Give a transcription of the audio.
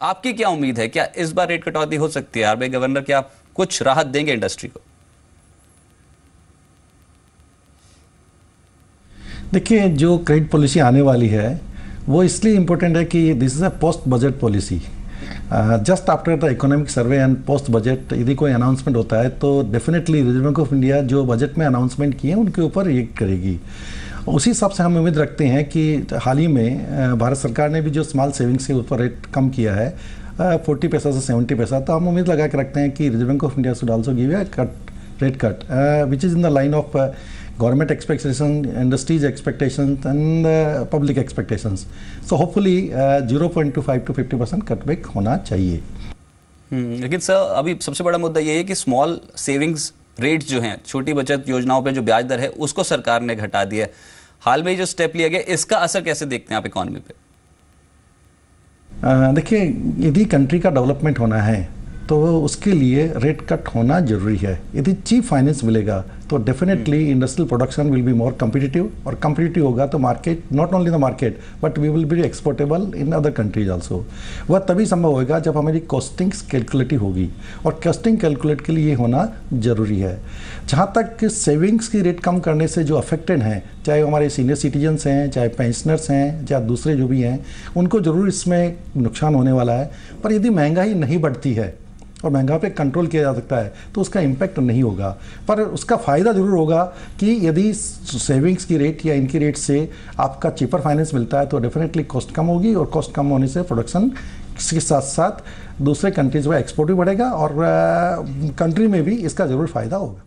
आपकी क्या उम्मीद है? क्या इस बार रेट कटौती हो सकती है? आरबीआई गवर्नर, क्या कुछ राहत देंगे इंडस्ट्री को? देखिए, जो क्रेडिट पॉलिसी आने वाली है, वो इसलिए इम्पोर्टेंट है कि this is a post budget policy just after the economic survey and post budget यदि कोई अनाउंसमेंट होता है तो definitely Reserve Bank of India जो बजट में अनाउंसमेंट किए हैं, उनके ऊपर रिएक्ट करेगी। उसी हिसाब से हम उम्मीद रखते हैं कि हाल ही में भारत सरकार ने भी जो स्मॉल सेविंग्स के ऊपर रेट कम किया है फोर्टी पैसा से सेवेंटी पैसा तो हम उम्मीद लगा के रखते हैं कि Reserve Bank of India should also give a cut rate cut which is in the line of government expectation, industries expectations, and uh, public expectations. So hopefully uh, 0.25 to 50 percent cutback होना चाहिए। लेकिन sir अभी सबसे बड़ा मुद्दा ये है कि स्मॉल सेविंग्स रेट्स जो हैं छोटी बचत योजनाओं पे जो ब्याज दर है उसको सरकार ने घटा दिया है। हाल में जो स्टेप लिया गया इसका असर कैसे देखते हैं आप इकोनॉमी पे? देखिए यदि कंट्री का डेवलपमेंट होना है तो उसके लिए रेट कट होना ज़रूरी है। यदि चीप फाइनेंस मिलेगा तो definitely industrial production will be more competitive और कम्पिटिटिव होगा तो market not only the market but we will be exportable in other countries also वह तभी संभव होगा जब हमारी कॉस्टिंग्स कैलकुलेटिव होगी और कॉस्टिंग कैलकुलेट के लिए ये होना ज़रूरी है। जहाँ तक सेविंग्स की रेट कम करने से जो अफेक्टेड हैं चाहे हमारे सीनियर सिटीजन्स हैं चाहे पेंशनर्स हैं चाहे दूसरे जो भी हैं उनको ज़रूर इसमें नुकसान होने वाला है। पर यदि महँगाई नहीं बढ़ती है और महँगा पे कंट्रोल किया जा सकता है तो उसका इम्पैक्ट नहीं होगा। पर उसका फ़ायदा ज़रूर होगा कि यदि सेविंग्स की रेट या इनकी रेट से आपका चीपर फाइनेंस मिलता है तो डेफिनेटली कॉस्ट कम होगी और कॉस्ट कम होने से प्रोडक्शन के साथ साथ दूसरे कंट्रीज़ में एक्सपोर्ट भी बढ़ेगा और कंट्री में भी इसका ज़रूर फ़ायदा होगा।